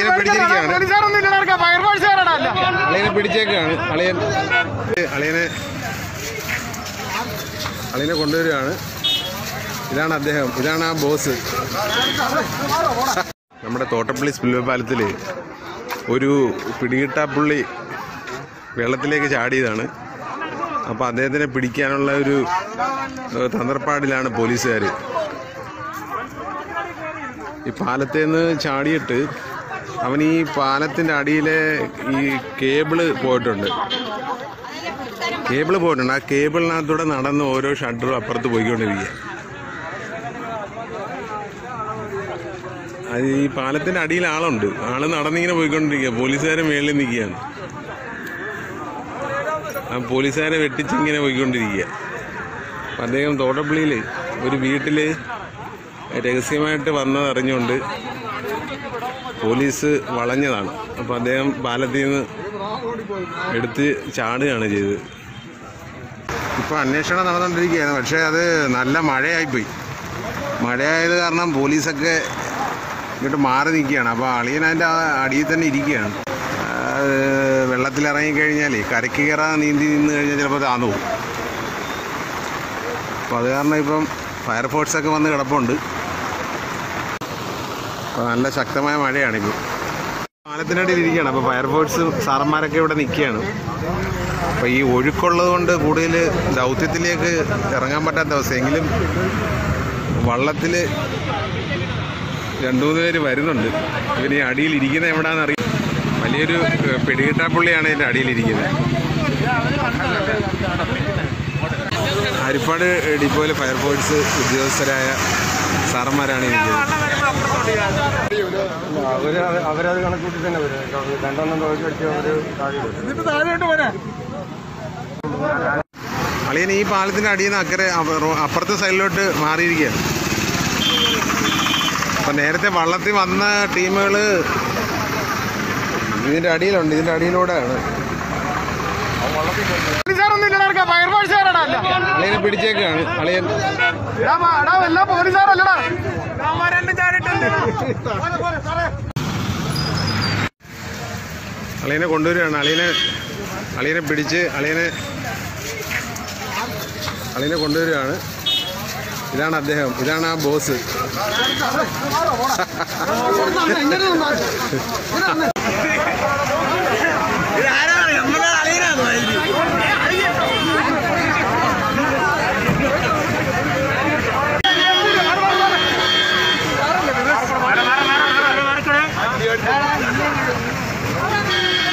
അളിയനെ പിടിച്ചിരിക്കുകയാണ്. അളിയനെ പിടിച്ചേക്കാണ്. അളിയൻ അളിയനെ അളിയനെ കൊണ്ടുവരികയാണ്. ഇതാണ് അദ്ദേഹം. ഇതാണ് ആ ബോസ് നമ്മുടെ തോട്ടപ്പള്ളി സ്പിൽവേ പാലത്തിൽ ഒരു പിടികിട്ടാപ്പുള്ളി വെള്ളത്തിലേക്ക് ചാടിയതാണ്. അപ്പോൾ അദ്ദേഹത്തിനെ പിടിക്കാനുള്ള ഒരു തന്ത്രപ്പാടിലാണ് പോലീസുകാർ ഈ പാലത്തേന്ന് ചാടിയിട്ട് അവൻ ഈ പാലത്തിന്റെ അടിയിലെ ഈ കേബിൾ പോയിട്ടുണ്ട്. കേബിൾ പോയിട്ടുണ്ട്. ആ കേബിളിനകത്തൂടെ നടന്ന് ഓരോ ഷട്ടറും അപ്പുറത്ത് പോയിക്കൊണ്ടിരിക്കുക അത് ഈ പാലത്തിന്റെ അടിയിൽ ആളുണ്ട്. ആൾ നടന്നിങ്ങനെ പോയിക്കൊണ്ടിരിക്കുക പോലീസുകാരെ മേളിൽ നിൽക്കുകയാണ്. ആ പോലീസുകാരെ വെട്ടിച്ചിങ്ങനെ പോയിക്കൊണ്ടിരിക്കുക അപ്പം അദ്ദേഹം തോട്ടപ്പള്ളിയിൽ ഒരു വീട്ടിൽ രഹസ്യമായിട്ട് വന്നത് അറിഞ്ഞുകൊണ്ട് പോലീസ് വളഞ്ഞതാണ്. അപ്പോൾ അദ്ദേഹം പാലത്തിൽ നിന്ന് എടുത്ത് ചാടുകയാണ് ചെയ്തത്. ഇപ്പോൾ അന്വേഷണം നടന്നുകൊണ്ടിരിക്കുകയാണ് പക്ഷേ അത് നല്ല മഴയായിപ്പോയി. മഴയായത് കാരണം പോലീസൊക്കെ ഇങ്ങോട്ട് മാറി നിൽക്കുകയാണ്. അപ്പോൾ അളിയൻ അതിന്റെ അടിയിൽ തന്നെ ഇരിക്കുകയാണ്. വെള്ളത്തിലിറങ്ങിക്കഴിഞ്ഞാൽ കരയ്ക്ക് കയറാൻ നീന്തി നിന്ന് കഴിഞ്ഞാൽ ചിലപ്പോൾ താന്നു പോകും. അപ്പോൾ അത് കാരണം ഇപ്പം ഫയർഫോഴ്സൊക്കെ വന്ന് കിടപ്പുണ്ട്. അപ്പോൾ നല്ല ശക്തമായ മഴയാണിപ്പോൾ പാലത്തിനടിയിൽ ഇരിക്കുകയാണ്. അപ്പോൾ ഫയർഫോഴ്സ് സാറന്മാരൊക്കെ ഇവിടെ നിൽക്കുകയാണ്. അപ്പോൾ ഈ ഒഴുക്കുള്ളത് കൊണ്ട് കൂടുതൽ ദൗത്യത്തിലേക്ക് ഇറങ്ങാൻ പറ്റാത്ത അവസ്ഥ. എങ്കിലും വള്ളത്തിൽ രണ്ടു മൂന്ന് പേര് വരുന്നുണ്ട്. ഇവർ ഈ അടിയിൽ ഇരിക്കുന്നത് എവിടെയാണെന്ന് അറിയാം. വലിയൊരു പിടികിട്ടാപ്പുള്ളിയാണ് ഇതിന്റെ അടിയിലിരിക്കുന്നത് ഹരിപ്പാട് ഡിപ്പോയിലെ ഫയർഫോഴ്സ് ഉദ്യോഗസ്ഥരായ സാറന്മാരാണ് ഇരിക്കുന്നത് അവർ അവരത് കണക്കൂട്ടി തന്നെ വരും രണ്ടെണ്ണം തുറക്കി അടിച്ച് അവർ താഴെ. അളിയൻ ഈ പാലത്തിന്റെ അടിയിൽ നിന്ന് അക്കരെ അപ്പുറത്തെ സൈഡിലോട്ട് മാറിയിരിക്കുകയാണ്. അപ്പം നേരത്തെ വള്ളത്തിൽ വന്ന ടീമുകൾ ഇതിന്റെ അടിയിലുണ്ട്. ഇതിന്റെ അടിയിലൂടെയാണ്. അളിയനെ പിടിച്ചേക്കാണ്. അളിയൻ എല്ലാ പോലീസുകാരല്ലടാ. അളിയനെ കൊണ്ടുവരികയാണ്. അളിയനെ അളിയനെ പിടിച്ച് അളിയനെ അളിയനെ കൊണ്ടുവരികയാണ്. ഇതാണ് അദ്ദേഹം. ഇതാണ് ആ ബോസ്. ・おはようございま。